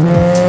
Yeah.